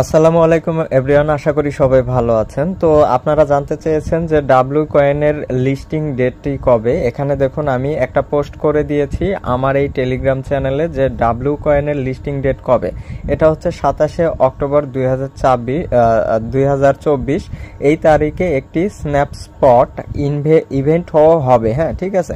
আসসালামু আলাইকুম এভরিওয়ান আশা করি সবাই ভালো আছেন। তো আপনারা জানতে চেয়েছেন যে ডাব্লিউ কয়েনের লিস্টিং ডেটটি কবে? এখানে দেখুন, আমি একটা পোস্ট করে দিয়েছি আমার এই টেলিগ্রাম চ্যানেলে যে ডাব্লিউ কয়েনের লিস্টিং ডেট কবে। এটা হচ্ছে সাতাশে অক্টোবর দুই হাজার চব্বিশ। এই তারিখে একটি স্ন্যাপস্পট ইনভে ইভেন্ট হবে হ্যাঁ ঠিক আছে?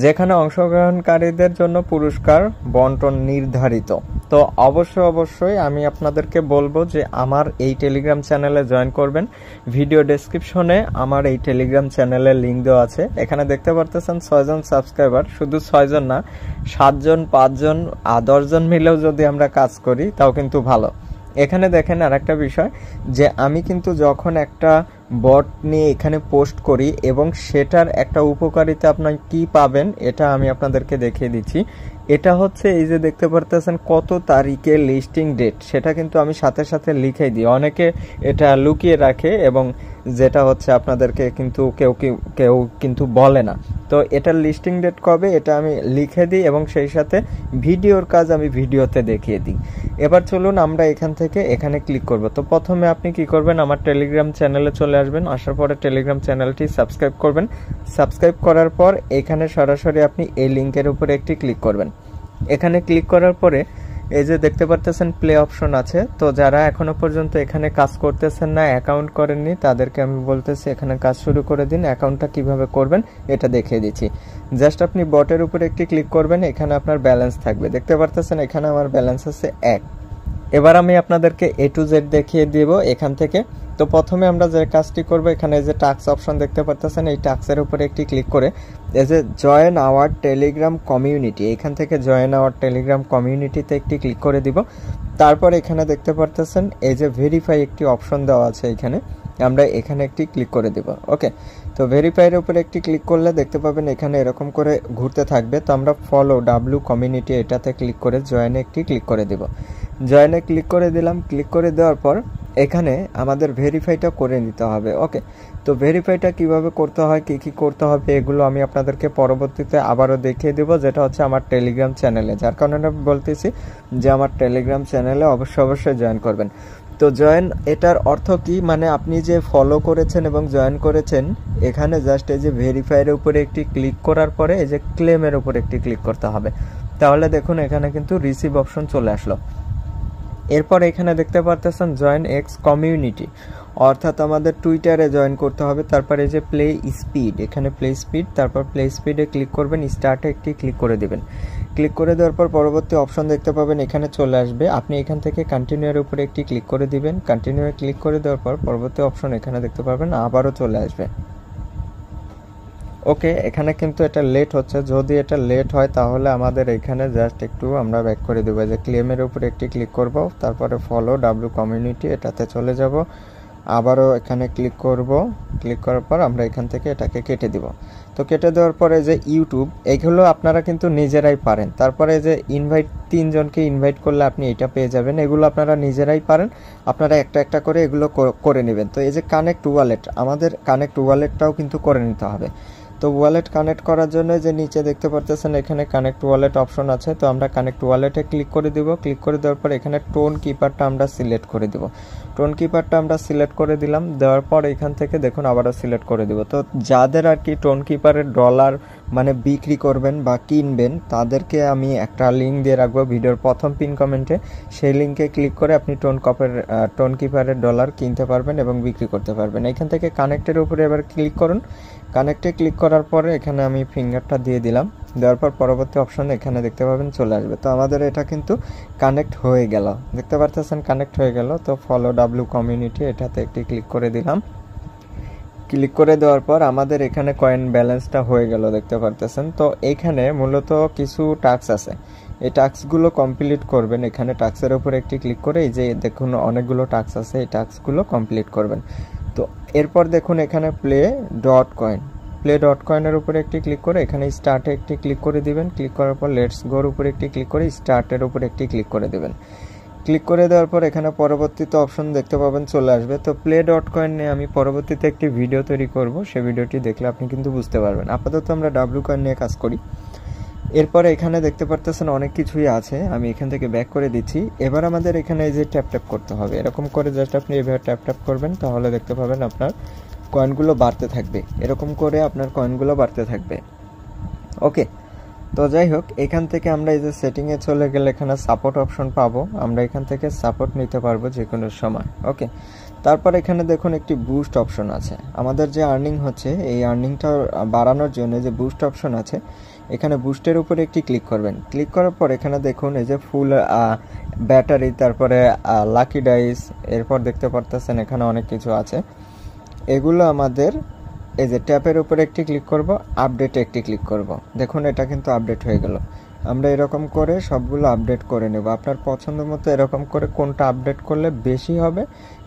যেখানে অংশগ্রহণকারীদের জন্য পুরস্কার বন্টন নির্ধারিত। তো অবশ্যই অবশ্যই আমি আপনাদেরকে বলব যে আমার এই টেলিগ্রাম চ্যানেলে জয়েন করবেন। ভিডিও ডেসক্রিপশনে আমার এই টেলিগ্রাম চ্যানেলের লিঙ্ক দেওয়া আছে। এখানে দেখতে পারতেছেন ছয়জন সাবস্ক্রাইবার শুধু ছয়জন না, সাতজন, পাঁচজন আর দশজন মিলেও যদি আমরা কাজ করি, তাও কিন্তু ভালো। এখানে দেখেন আর একটা বিষয় যে আমি কিন্তু যখন একটা বট নিয়ে এখানে পোস্ট করি এবং সেটার একটা উপকারিতা আপনার কি পাবেন, এটা আমি আপনাদেরকে দেখিয়ে দিচ্ছি। এটা হচ্ছে এই যে দেখতে পারতেছেন কত তারিখে লিস্টিং ডেট সেটা কিন্তু আমি সাথে সাথে লিখে দিই। অনেকে এটা লুকিয়ে রাখে এবং যেটা হচ্ছে আপনাদেরকে কিন্তু কেউ কেউ কিন্তু বলে না। তো এটার লিস্টিং ডেট কবে এটা আমি লিখে দিই এবং সেই সাথে ভিডিওর কাজ আমি ভিডিওতে দেখিয়ে দিই। এবার চলুন আমরা এখান থেকে এখানে ক্লিক করব। তো প্রথমে আপনি কি করবেন? আমার টেলিগ্রাম চ্যানেলে চলে আসবেন। আসার পরে টেলিগ্রাম চ্যানেলটি সাবস্ক্রাইব করবেন। সাবস্ক্রাইব করার পর এখানে সরাসরি আপনি এই লিঙ্কের উপরে একটি ক্লিক করবেন। এখানে ক্লিক করার পরে এই যে দেখতে পারতেছেন প্লে অপশন আছে, তো যারা এখনও পর্যন্ত এখানে কাজ করতেছেন না অ্যাকাউন্ট করেননি, তাদেরকে আমি বলতেছি এখানে কাজ শুরু করে দিন অ্যাকাউন্টটা কীভাবে করবেন এটা দেখিয়ে দিচ্ছি। জাস্ট আপনি বটের উপরে একটি ক্লিক করবেন, এখানে আপনার ব্যালেন্স থাকবে। দেখতে পারতেছেন এখানে আমার ব্যালেন্স আছে এক। এবার আমি আপনাদেরকে এ টু জেড দেখিয়ে দিব, এখান থেকে। তো প্রথমে আমরা যে কাজটি করব, এখানে যে টাক্স অপশন দেখতে পারতেছেন, এই টাক্সের উপরে একটি ক্লিক করে এই যে জয়েন আওয়ার টেলিগ্রাম কমিউনিটি এখান থেকে জয়েন আওয়ার টেলিগ্রাম কমিউনিটিতে একটি ক্লিক করে দিব। তারপর এখানে দেখতে পারতেছেন, এই যে ভেরিফাই একটি অপশন দেওয়া আছে এখানে, আমরা এখানে একটি ক্লিক করে দিব। ওকে তো ভেরিফাইয়ের উপরে একটি ক্লিক করলে দেখতে পাবেন এখানে এরকম করে ঘুরতে থাকবে। তো আমরা ফলো ডাব্লু কমিউনিটি এটাতে ক্লিক করে জয়েনে একটি ক্লিক করে দিব। জয়েনে ক্লিক করে দিলাম ক্লিক করে দেওয়ার পর এখানে আমাদের ভেরিফাইটা করে নিতে হবে ওকে তো ভেরিফাইটা কীভাবে করতে হয়, কি কি করতে হবে, এগুলো আমি আপনাদেরকে পরবর্তীতে আবারও দেখিয়ে দেবো। যেটা হচ্ছে আমার টেলিগ্রাম চ্যানেলে যার কারণে বলতেছি যে আমার টেলিগ্রাম চ্যানেলে অবশ্যই অবশ্যই জয়েন করবেন। তো জয়েন এটার অর্থ কি? মানে আপনি যে ফলো করেছেন এবং জয়েন করেছেন, এখানে জাস্ট এই যে ভেরিফাইয়ের উপরে একটি ক্লিক করার পরে এই যে ক্লেমের উপরে একটি ক্লিক করতে হবে। তাহলে দেখুন, এখানে কিন্তু রিসিভ অপশন চলে আসলো। এরপর এখানে দেখতে পারতেছেন জয়েন এক্স কমিউনিটি অর্থাৎ আমাদের টুইটারে জয়েন করতে হবে। তারপর এই যে প্লে স্পিড এখানে প্লে স্পিড তারপর প্লে স্পিডে ক্লিক করবেন স্টার্টে একটি ক্লিক করে দেবেন। ক্লিক করে দেওয়ার পর পরবর্তী অপশন দেখতে পাবেন, এখানে চলে আসবে। আপনি এখান থেকে কন্টিনিউয়ের উপরে একটি ক্লিক করে দিবেন। কন্টিনিউয়ে ক্লিক করে দেওয়ার পর পরবর্তী অপশন এখানে দেখতে পাবেন, আবারও চলে আসবে। ওকে, এখানে কিন্তু এটা লেট হচ্ছে। যদি এটা লেট হয়, তাহলে আমাদের এখানে জাস্ট একটু আমরা ব্যাক করে দেবো। যে ক্লেমের উপরে একটি ক্লিক করব, তারপরে ফলো ডাব্লু কমিউনিটি এটাতে চলে যাব। আবারও এখানে ক্লিক করব। ক্লিক করার পর আমরা এখান থেকে এটাকে কেটে দিব। তো কেটে দেওয়ার পরে যে ইউটিউব এগুলো আপনারা কিন্তু নিজেরাই পারেন। তারপরে যে ইনভাইট তিনজনকে ইনভাইট করলে আপনি এটা পেয়ে যাবেন। এগুলো আপনারা নিজেরাই পারেন। আপনারা একটা একটা করে এগুলো করে নেবেন। তো এই যে কানেক্ট ওয়ালেট আমাদের কানেক্ট ওয়ালেটটাও কিন্তু করে নিতে হবে। তো ওয়ালেট কানেক্ট করার জন্য যে নিচে দেখতে পারতেছেন, এখানে কানেক্ট ওয়ালেট অপশন আছে। তো আমরা কানেক্ট ওয়ালেটে ক্লিক করে দিব। ক্লিক করে দেওয়ার পর এখানে টোন কিপারটা আমরা সিলেক্ট করে দিব। টোন কিপারটা আমরা সিলেক্ট করে দিলাম। দেওয়ার পর এখান থেকে দেখুন আবারও সিলেক্ট করে দিব। তো যাদের আর কি টোন কিপারের ডলার মানে বিক্রি করবেন বা কিনবেন, তাদেরকে আমি একটা লিঙ্ক দিয়ে রাখব ভিডিওর প্রথম পিন কমেন্টে সেই লিঙ্কে ক্লিক করে আপনি টোন কপের টোন কিপারের ডলার কিনতে পারবেন এবং বিক্রি করতে পারবেন। এখান থেকে কানেক্টের উপরে এবার ক্লিক করুন। কানেক্টে ক্লিক করার পরে এখানে আমি ফিঙ্গারটা দিয়ে দিলাম। দেওয়ার পর পরবর্তী অপশন এখানে দেখতে পাবেন চলে আসবে। তো আমাদের এটা কিন্তু কানেক্ট হয়ে গেল। দেখতে পারতেছেন কানেক্ট হয়ে গেল। তো ফলো ডাব্লু কমিউনিটি এটাতে একটি ক্লিক করে দিলাম। ক্লিক করে দেওয়ার পর আমাদের এখানে কয়েন ব্যালেন্সটা হয়ে গেল, দেখতে পারতেছেন। তো এইখানে মূলত কিছু টাস্ক আছে। এই টাস্কগুলো কমপ্লিট করবেন। এখানে টাস্কের উপর একটি ক্লিক করে এই যে দেখুন অনেকগুলো টাস্ক আছে, এই টাস্কগুলো কমপ্লিট করবেন। তো এরপর দেখুন এখানে play dot coin play dot কয়েনের উপরে একটি ক্লিক করে এখানে স্টার্টে একটি ক্লিক করে দিবেন। ক্লিক করার পর লেটস গোর উপরে একটি ক্লিক করে স্টার্টের উপরে একটি ক্লিক করে দেবেন। ক্লিক করে দেওয়ার পর এখানে পরবর্তীতে অপশন দেখতে পাবেন, চলে আসবে। তো প্লে ডট কয়েন নিয়ে আমি পরবর্তীতে একটি ভিডিও তৈরি করব। সে ভিডিওটি দেখলে আপনি কিন্তু বুঝতে পারবেন। আপাতত আমরা ডাব্লু কয়েন নিয়ে কাজ করি। এরপরে এখানে দেখতে পারতেছেন অনেক কিছুই আছে। আমি এখান থেকে ব্যাক করে দিচ্ছি। এবার আমাদের এখানে এই যে ট্যাপ ট্যাপ করতে হবে। এরকম করে জাস্ট আপনি এভাবে ট্যাপ ট্যাপ করবেন, তাহলে দেখতে পাবেন আপনার কয়েনগুলো বাড়তে থাকবে। এরকম করে আপনার কয়েনগুলো বাড়তে থাকবে। ওকে তো যাই হোক, এখান থেকে আমরা এই যে সেটিংয়ে চলে গেলে এখানে সাপোর্ট অপশন পাবো। আমরা এখান থেকে সাপোর্ট নিতে পারব যে কোনো সময় ওকে তারপর এখানে দেখুন একটি বুস্ট অপশন আছে। আমাদের যে আর্নিং হচ্ছে, এই আর্নিংটা বাড়ানোর জন্য যে বুস্ট অপশন আছে, এখানে বুস্টের উপরে একটি ক্লিক করবেন। ক্লিক করার পর এখানে দেখুন এই যে ফুল ব্যাটারি তারপরে লাকি ডাইস এরপর দেখতে পারতেছেন এখানে অনেক কিছু আছে। এগুলো আমাদের এই যে ট্যাপের উপরে একটি ক্লিক করব আপডেটে একটি ক্লিক করব। দেখুন, এটা কিন্তু আপডেট হয়ে গেল। আমরা এরকম করে সবগুলো আপডেট করে নেব। আপনার পছন্দ মতো এরকম করে কোনটা আপডেট করলে বেশি হবে,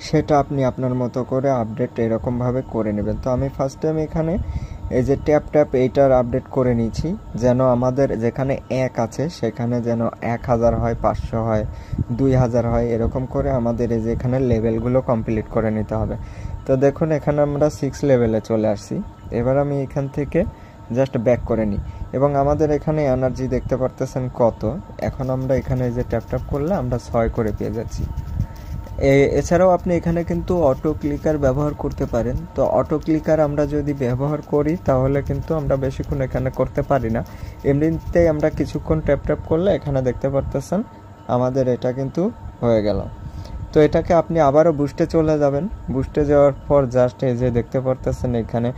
সেটা আপনি আপনার মতো করে আপডেট এরকমভাবে করে নেবেন। তো আমি ফার্স্ট টাইম এখানে এই যে ট্যাপ ট্যাপ এইটার আপডেট করে নিয়েছি, যেন আমাদের যেখানে এক আছে, সেখানে যেন এক হাজার হয়, পাঁচশো হয়, দুই হাজার হয়, এরকম করে আমাদের এই যে এখানে লেভেলগুলো কমপ্লিট করে নিতে হবে। তো দেখুন, এখানে আমরা সিক্স লেভেলে চলে আসছি। এবার আমি এখান থেকে জাস্ট ব্যাক করে নিই এবং আমাদের এখানে এনার্জি দেখতে পারতেছেন কত। এখন আমরা এখানে যে ট্যাপ ট্যাপ করলে আমরা ছয় করে পেয়ে যাচ্ছি। এছাড়াও আপনি এখানে কিন্তু অটো ক্লিকার ব্যবহার করতে পারেন। তো অটো ক্লিকার আমরা যদি ব্যবহার করি, তাহলে কিন্তু আমরা বেশিক্ষণ এখানে করতে পারি না। এমনিতেই আমরা কিছুক্ষণ ট্যাপ ট্যাপ করলে এখানে দেখতে পারতেছেন, আমাদের এটা কিন্তু হয়ে গেল। তো এটাকে আপনি আবারও বুস্টে চলে যাবেন। বুস্টে যাওয়ার পর জাস্ট এই যে দেখতে পারতেছেন এখানে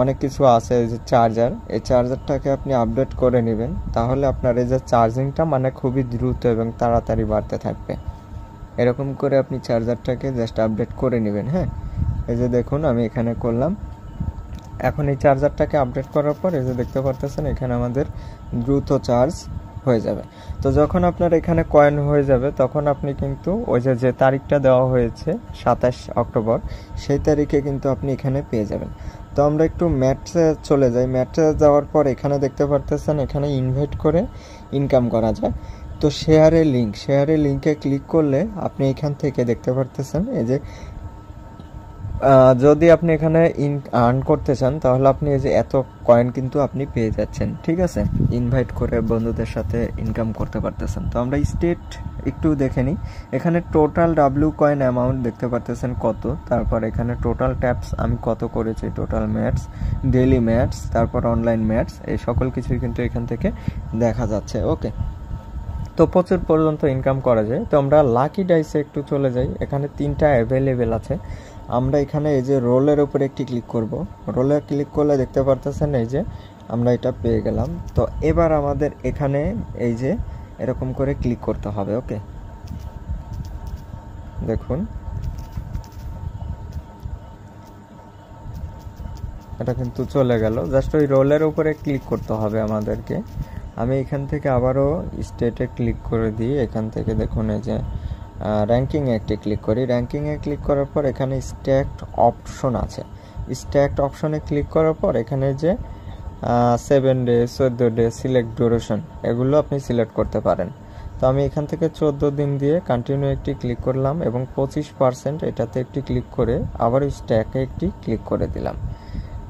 অনেক কিছু আছে যে চার্জার এই চার্জারটাকে আপনি আপডেট করে নেবেন। তাহলে আপনার এই যে চার্জিংটা মানে খুবই দ্রুত এবং তাড়াতাড়ি বাড়তে থাকবে। এরকম করে আপনি চার্জারটাকে জাস্ট আপডেট করে নেবেন হ্যাঁ? এই যে দেখুন, আমি এখানে করলাম। এখন এই চার্জারটাকে আপডেট করার পর এই যে দেখতে পারতেছেন, এখানে আমাদের দ্রুত চার্জ হয়ে যাবে। তো যখন আপনার এখানে কয়েন হয়ে যাবে, তখন আপনি কিন্তু ওই যে যে তারিখটা দেওয়া হয়েছে সাতাশ অক্টোবর, সেই তারিখে কিন্তু আপনি এখানে পেয়ে যাবেন। তো আমরা একটু ম্যাটসে চলে যাই। ম্যাটসে যাওয়ার পর এখানে দেখতে পারতেছেন, এখানে ইনভাইট করে ইনকাম করা যায়। তো শেয়ারের লিঙ্ক শেয়ারের লিঙ্কে ক্লিক করলে আপনি এখান থেকে দেখতে পারতেছেন, এই যে যদি আপনি এখানে ইন আর্ন করতে চান, তাহলে আপনি এই যে এত কয়েন কিন্তু আপনি পেয়ে যাচ্ছেন, ঠিক আছে? ইনভাইট করে বন্ধুদের সাথে ইনকাম করতে পারতেছেন। তো আমরা স্টেট একটু দেখে নিই। এখানে টোটাল ডাব্লিউ কয়েন অ্যামাউন্ট দেখতে পারতেছেন কত, তারপর এখানে টোটাল ট্যাপস আমি কত করেছি টোটাল ম্যাটস ডেলি ম্যাটস তারপর অনলাইন ম্যাটস এই সকল কিছুই কিন্তু এখান থেকে দেখা যাচ্ছে ওকে তো প্রচুর পর্যন্ত ইনকাম করা যায়। তো আমরা লাকি ডাইসে একটু চলে যাই। এখানে তিনটা অ্যাভেলেবেল আছে। আমরা এখানে এই যে রোলের উপরে একটি ক্লিক করব। রোলে ক্লিক করলে দেখতে পারতেছেন এই যে আমরা এটা পেয়ে গেলাম। তো এবার আমাদের এখানে এই যে এরকম করে ক্লিক করতে হবে, ওকে? দেখুন। এটা কিন্তু চলে গেল। জাস্ট ওই রোলের উপরে ক্লিক করতে হবে আমাদেরকে। আমি এখান থেকে আবারও স্টেটে ক্লিক করে দিই। এখান থেকে দেখুন এই যে র্যাঙ্কিংয়ে একটি ক্লিক করি। র্যাঙ্কিংয়ে ক্লিক করার পর এখানে স্ট্যাক্ট অপশন আছে। স্ট্যাক্ট অপশনে ক্লিক করার পর এখানে যে সেভেন ডে চোদ্দ ডে সিলেক্ট ডিউরেশন এগুলো আপনি সিলেক্ট করতে পারেন। তো আমি এখান থেকে চোদ্দ দিন দিয়ে কন্টিনিউ একটি ক্লিক করলাম এবং পঁচিশ পার্সেন্ট এটাতে একটি ক্লিক করে আবার স্ট্যাকে একটি ক্লিক করে দিলাম।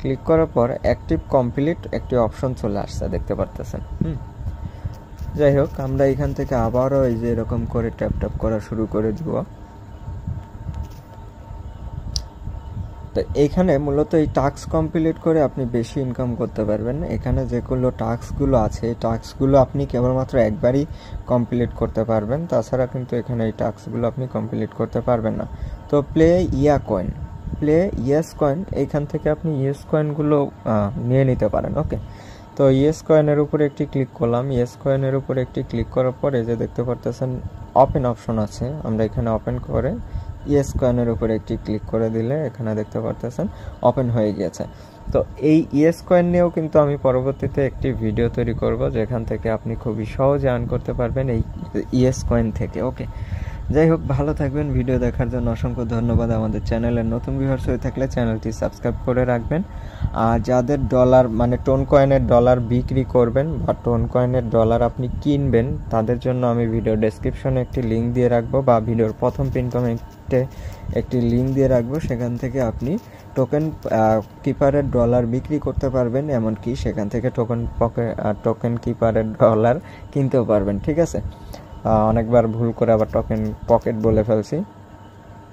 ক্লিক করার পর অ্যাক্টিভ কমপ্লিট একটি অপশন চলে আসছে, দেখতে পারতেছেন। হুম। যাই হোক, আমরা এখান থেকে আবারও এই যে এরকম করে ট্যাপ ট্যাপ করা শুরু করে দিব। তো এখানে মূলত এই টাস্ক কমপ্লিট করে আপনি বেশি ইনকাম করতে পারবেন। এখানে যেগুলো টাস্কগুলো আছে, এই টাস্কগুলো আপনি কেবলমাত্র একবারই কমপ্লিট করতে পারবেন। তাছাড়া কিন্তু এখানে এই টাস্কগুলো আপনি কমপ্লিট করতে পারবেন না। তো play ya coin, play yes coin এইখান থেকে আপনি ইয়েস কয়েনগুলো নিয়ে নিতে পারেন, ওকে? তো ইয়েস কয়েনের উপরে একটি ক্লিক করলাম। ইয়েস কয়েনের উপরে একটি ক্লিক করার পরে যে দেখতে পারতেছেন ওপেন অপশন আছে। আমরা এখানে ওপেন করে ইয়েস কয়েনের উপরে একটি ক্লিক করে দিলে এখানে দেখতে পারতেছেন ওপেন হয়ে গিয়েছে। তো এই ইয়েস কয়েন নিয়েও কিন্তু আমি পরবর্তীতে একটি ভিডিও তৈরি করব, যেখান থেকে আপনি খুবই সহজে আর্ন করতে পারবেন এই ইয়েস কয়েন থেকে ওকে যাই হোক, ভালো থাকবেন। ভিডিও দেখার জন্য অসংখ্য ধন্যবাদ। আমাদের চ্যানেলের নতুন ভিউয়ার্স হয়ে থাকলে চ্যানেলটি সাবস্ক্রাইব করে রাখবেন। যাদের ডলার মানে টোন কয়েনের ডলার বিক্রি করবেন বা টোন কয়েনের ডলার আপনি কিনবেন, তাদের জন্য আমি ভিডিও ডেসক্রিপশনে একটি লিঙ্ক দিয়ে রাখব বা ভিডিওর প্রথম পিন কমেন্টে একটি লিঙ্ক দিয়ে রাখব। সেখান থেকে আপনি টোকেন কিপারের ডলার বিক্রি করতে পারবেন, এমনকি সেখান থেকে টোকেন পকে টোকেন কিপারের ডলার কিনতেও পারবেন, ঠিক আছে? অনেকবার ভুল করে আবার টোকেন পকেট বলে ফেলছি।